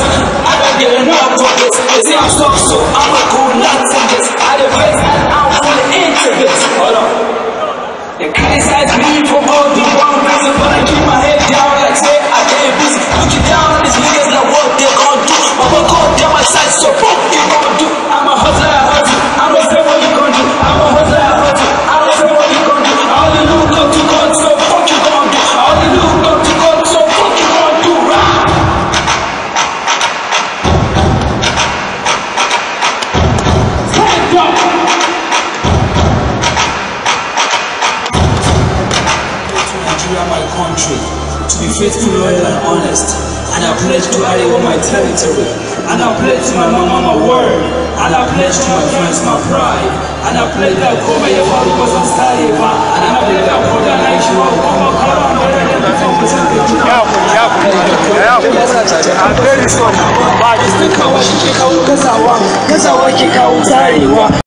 I don't give a damn what this. They say I'm so I'ma go this. I don't wanna enter this. Hold on. Faithful, loyal, and honest. And I pledge to Arewa my territory. And I pledge to my mama my word. And I pledge to my friends my pride. And I pledge that Koma ba zan sare ba. And I pledge that Koda na yi shi wa kuma kara mai da da bifan ba zan